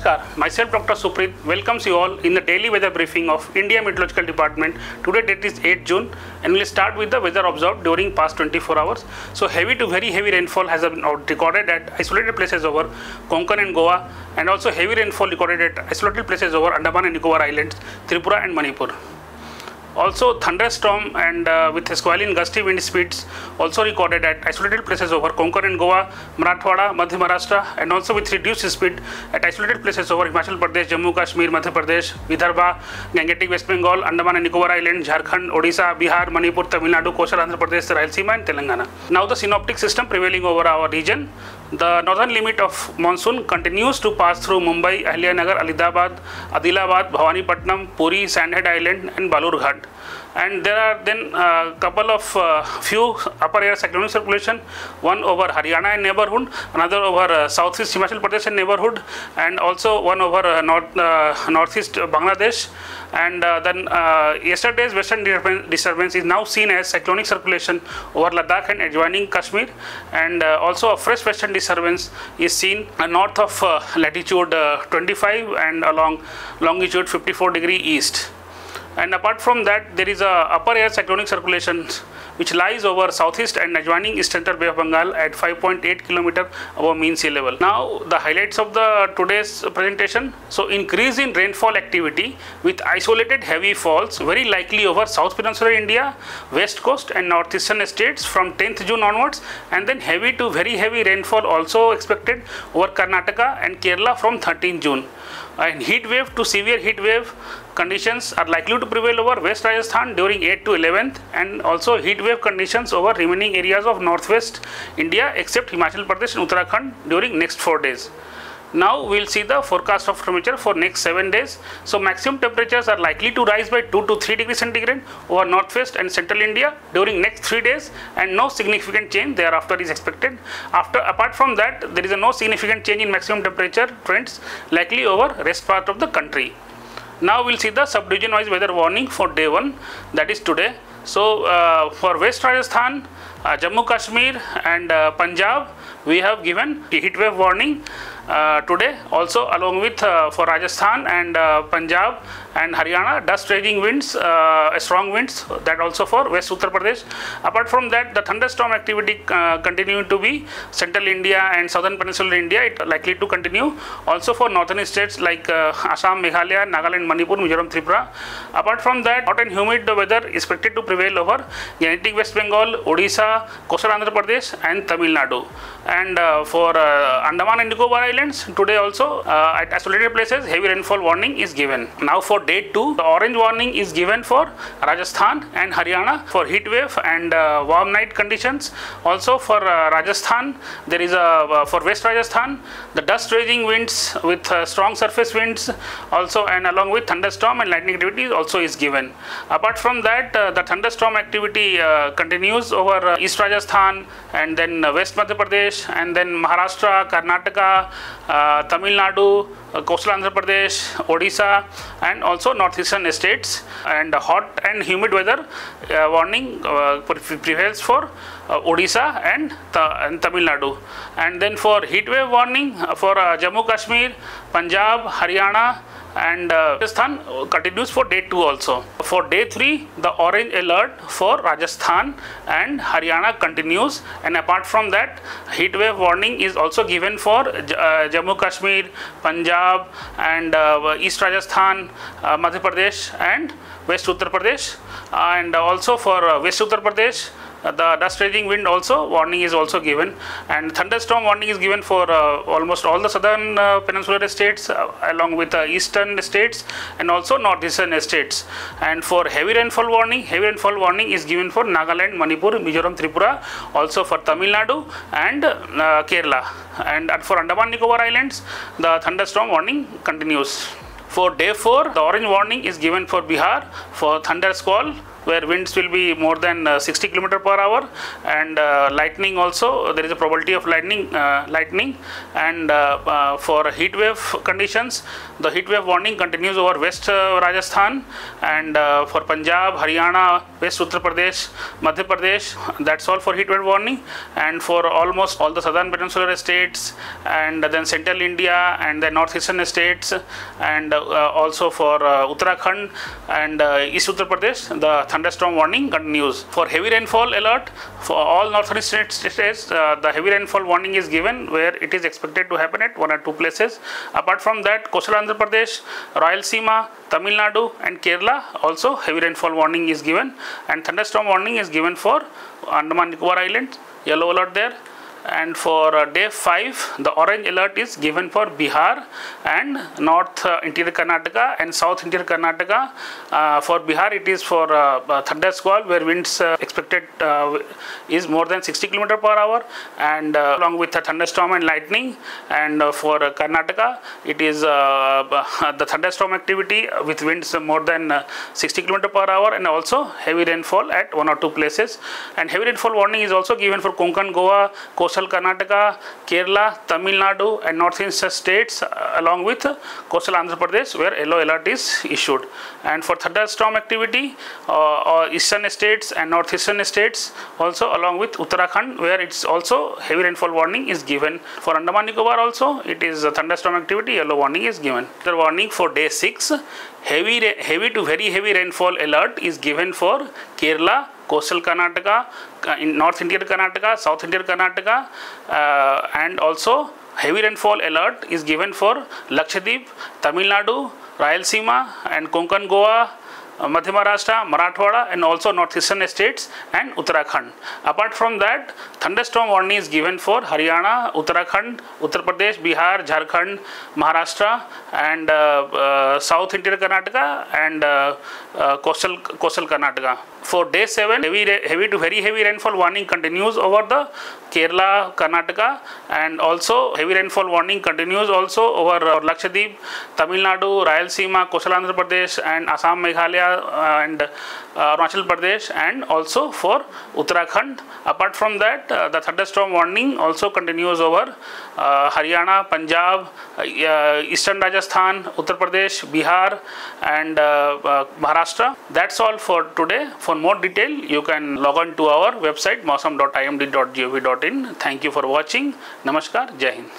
Namaskar, myself Dr. Suprit welcomes you all in the daily weather briefing of India Meteorological Department. Today date is 8 June and we'll start with the weather observed during past 24 hours. So heavy to very heavy rainfall has been recorded at isolated places over Konkan and Goa and also heavy rainfall recorded at isolated places over Andaman and Nicobar Islands, Tripura and Manipur. Also, thunderstorm and uh, with squalene gusty wind speeds also recorded at isolated places over Konkan and Goa, Marathwada, Madhya Maharashtra, and also with reduced speed at isolated places over Himachal Pradesh, Jammu Kashmir, Madhya Pradesh, Vidarbha, Gangetic West Bengal, Andaman and Nicobar Island, Jharkhand, Odisha, Bihar, Manipur, Tamil Nadu, Coastal Andhra Pradesh, Rayalaseema, and Telangana. Now, the synoptic system prevailing over our region. The northern limit of monsoon continues to pass through Mumbai, Ahilyanagar, Ahmedabad, Adilabad, Bhawanipatnam, Puri, Sandhead Island, and Balurghat and there are then a uh, couple of uh, few upper air cyclonic circulation. One over haryana and neighborhood another over uh, southeast himachal pradesh and neighborhood and also one over uh, north uh, northeast bangladesh. And uh, then yesterday's western disturbance is now seen as cyclonic circulation over ladakh and adjoining kashmir. And also a fresh western disturbance is seen north of latitude 25 and along longitude 54 degree east and apart from that there is a upper air cyclonic circulation which lies over southeast and adjoining eastern bay of bengal at 5.8 kilometer above mean sea level. Now the highlights of the today's presentation. So increase in rainfall activity with isolated heavy falls very likely over south peninsular india west coast and northeastern states from 10th june onwards and then heavy to very heavy rainfall also expected over karnataka and kerala from 13th june. And heat wave to severe heat wave conditions are likely to prevail over West Rajasthan during 8th to 11th and also heat wave conditions over remaining areas of northwest India except Himachal Pradesh and Uttarakhand during next 4 days. Now we will see the forecast of temperature for next 7 days. So maximum temperatures are likely to rise by 2 to 3 degrees centigrade over northwest and central India during next 3 days and no significant change thereafter is expected. After apart from that there is a no significant change in maximum temperature trends likely over rest part of the country. Now we'll see the subdivision wise weather warning for day 1 that is today. So uh, for West Rajasthan, uh, Jammu Kashmir and uh, Punjab we have given heat wave warning today also along with uh, for Rajasthan and uh, Punjab and Haryana dust raising winds uh, strong winds that also for West Uttar Pradesh. Apart from that the thunderstorm activity uh, continuing to be central India and southern peninsular India it likely to continue. Also for northern states like uh, Assam Meghalaya Nagaland Manipur Mizoram Tripura. Apart from that hot and humid weather is expected to prevail over Gangetic West Bengal Odisha Coastal Andhra Pradesh and Tamil Nadu. And for Andaman and Nicobar Islands today also at isolated places heavy rainfall warning is given now for day 2, the orange warning is given for Rajasthan and Haryana for heat wave and uh, warm night conditions. Also for uh, Rajasthan, there is a uh, for West Rajasthan, the dust raising winds with uh, strong surface winds also and along with thunderstorm and lightning activity also is given. Apart from that, uh, the thunderstorm activity uh, continues over East Rajasthan and then West Madhya Pradesh and then Maharashtra, Karnataka, Tamil Nadu, coastal Andhra Pradesh, Odisha and also northeastern states. And hot and humid weather uh, warning uh, prevails for uh, Odisha and, and, Tamil Nadu and then for heat wave warning for Jammu Kashmir, Punjab, Haryana and uh, Rajasthan continues for day 2 also. For day 3 the orange alert for Rajasthan and Haryana continues and apart from that heat wave warning is also given for uh, Jammu Kashmir, Punjab and uh, East Rajasthan, uh, Madhya Pradesh and West Uttar Pradesh and also for uh, West Uttar Pradesh uh, the dust raising wind also warning is also given. And thunderstorm warning is given for uh, almost all the southern uh, peninsular states uh, along with the eastern states and also northeastern states. And for heavy rainfall warning heavy rainfall warning is given for Nagaland, Manipur, Mizoram, Tripura also for Tamil Nadu and uh, Kerala. And for Andaman Nicobar Islands the thunderstorm warning continues. For day 4, the orange warning is given for Bihar for thunder squall where winds will be more than uh, 60 km per hour and uh, lightning also there is a probability of lightning uh, lightning and uh, for heat wave conditions the heat wave warning continues over west Rajasthan and for Punjab Haryana West Uttar Pradesh Madhya Pradesh that's all for heat wave warning and for almost all the southern peninsular states and then central India and the northeastern states and also for Uttarakhand and East Uttar Pradesh the thunderstorm warning continues. For heavy rainfall alert, for all northern states, uh, the heavy rainfall warning is given where it is expected to happen at one or two places. Apart from that, coastal Andhra Pradesh, Rayalaseema, Tamil Nadu and Kerala also heavy rainfall warning is given and thunderstorm warning is given for Andaman Nicobar Islands, yellow alert there and for uh, day 5 the orange alert is given for Bihar and north uh, interior Karnataka and south interior Karnataka. Uh, for Bihar it is for uh, uh, thunder squall where winds uh, expected is more than 60 km per hour. And along with the thunderstorm and lightning and for Karnataka it is the thunderstorm activity with winds more than 60 km per hour and also heavy rainfall at one or two places. And heavy rainfall warning is also given for Konkan Goa coastal Karnataka, Kerala, Tamil Nadu and northeastern states uh, along with coastal Andhra Pradesh where yellow alert is issued. And for thunderstorm activity, uh, eastern states and northeastern states also along with Uttarakhand where it's also heavy rainfall warning is given. For Andaman Nicobar also it is a thunderstorm activity yellow warning is given. The warning for day 6 heavy heavy to very heavy rainfall alert is given for Kerala, coastal Karnataka, uh, in North Indian Karnataka, South Indian Karnataka, uh, and also heavy rainfall alert is given for Lakshadweep, Tamil Nadu, Rayalaseema, and Konkan Goa, uh, Madhya Maharashtra, Marathwada and also northeastern states and Uttarakhand. Apart from that, thunderstorm warning is given for Haryana, Uttarakhand, Uttar Pradesh, Bihar, Jharkhand, Maharashtra and uh, uh, South Interior Karnataka and uh, uh, coastal coastal Karnataka. For day 7, heavy, heavy to very heavy rainfall warning continues over the Kerala, Karnataka and also heavy rainfall warning continues also over uh, Lakshadweep, Tamil Nadu, Rayalaseema, Coastal Andhra Pradesh and Assam, Meghalaya uh, and uh, Arunachal Pradesh and also for Uttarakhand. Apart from that, uh, the thunderstorm warning also continues over Haryana, Punjab, Eastern Rajasthan, Uttar Pradesh, Bihar and Maharashtra. That's all for today. For more detail, you can log on to our website mausam.imd.gov.in. Thank you for watching. Namaskar. Jai Hind.